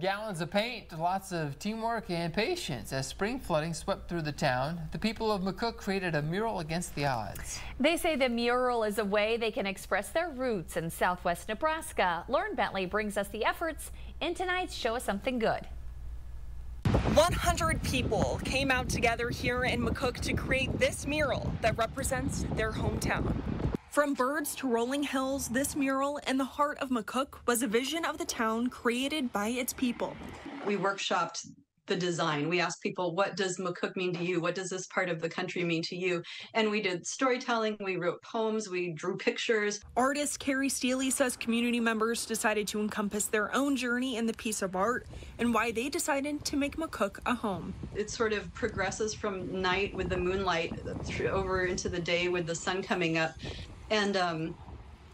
Gallons of paint, lots of teamwork and patience. As spring flooding swept through the town, the people of McCook created a mural against the odds. They say the mural is a way they can express their roots in southwest Nebraska. Lauryn Bentley brings us the efforts in tonight's Show Us Something Good. 100 people came out together here in McCook to create this mural that represents their hometown. From birds to rolling hills, this mural in the heart of McCook was a vision of the town created by its people. We workshopped the design. We asked people, what does McCook mean to you? What does this part of the country mean to you? And we did storytelling, we wrote poems, we drew pictures. Artist Carrie Steely says community members decided to encompass their own journey in the piece of art and why they decided to make McCook a home. It sort of progresses from night with the moonlight over into the day with the sun coming up. And um,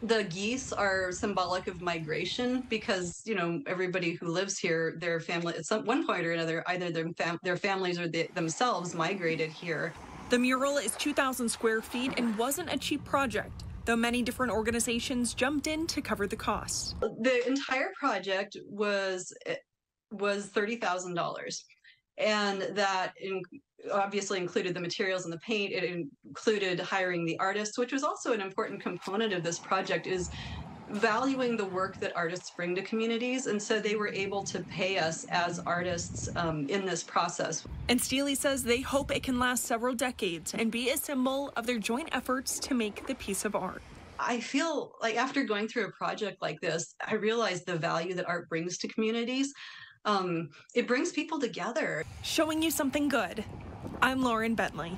the geese are symbolic of migration because you know everybody who lives here, their family at some one point or another, either their fam- their families or they, themselves migrated here. The mural is 2,000 square feet and wasn't a cheap project though many different organizations jumped in to cover the cost. The entire project was was thirty thousand dollars, and that in, obviously included the materials and the paint. It included hiring the artists, which was also an important component of this project. Is valuing the work that artists bring to communities. And so they were able to pay us as artists um, in this process. And Steely says they hope it can last several decades and be a symbol of their joint efforts to make the piece of art. I feel like after going through a project like this, I realized the value that art brings to communities. Um, it brings people together. Showing you something good. I'm Lauryn Bentley.